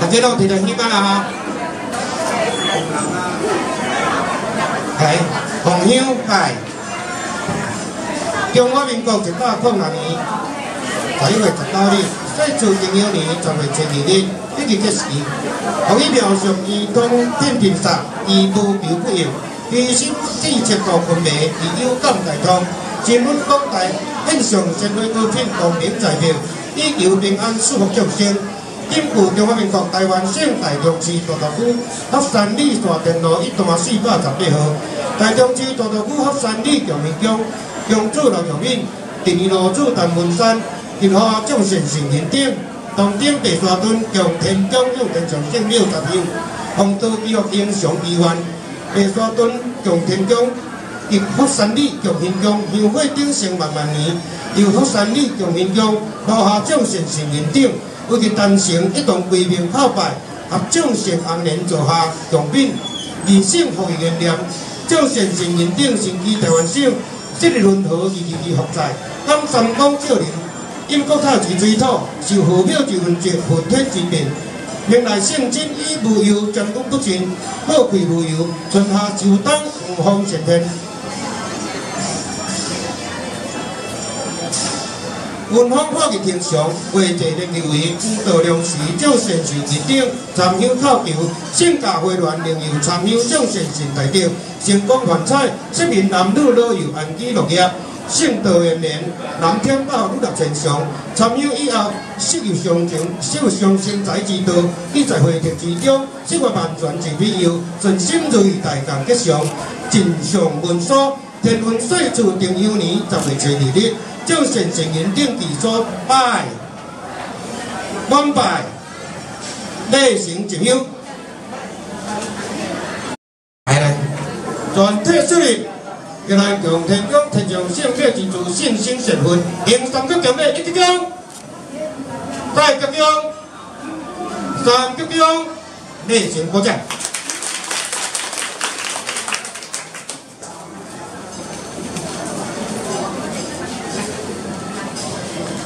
大家拢听到起码啦哈。来，红香拜。中华民国一百零六年十一月十九日，岁初丁酉年十月十二日，一日结时，可以描述儿童天平煞，义无表不应，其心四切度分明，而有感大通，新闻广大，献上社会高品公平在票，以求平安舒服众生。根据中华民国台湾省大同市大道区合山里线电路一段四百十八号，大同市大道区合山里强民宫。公主刘永敏，第二路主陈文山，日后将善成人顶，当顶白沙墩强天宫有天上圣庙十香，红道祈福英雄祈愿，白沙墩强天宫，入福山里强天宫，香火鼎盛万万年，由福山里强天宫，留下将善成人顶，为其诞生一同归命叩拜，合将善安年坐下强品，二省互原念，将善成人顶升级台湾省。这个轮河以其复在，当三光照人，因国泰之水土，受河表之分节，佛天之变。原来圣经以无忧将功不尽，好愧无忧，春夏秋冬五方晴天。文方化日天常，话题的地位，五道良时，照善事日顶，参香考求，性格回乱，另有参香正善神大顶，成功幻彩，说明男女老幼安居乐业，性道延绵，蓝天宝女乐天祥，参香以后，事业上情，受上生财之道，意在会庭之中，生活万全之必要，顺心如意，大功吉祥，尽上文书，天文岁次定酉年十月初二日。正神成人定地所拜，万拜，内成一香。来来，全体出力，要来强天宫天上圣体之主信心神分，迎三脚强力一鞠躬，再鞠躬，三鞠躬，内成国将。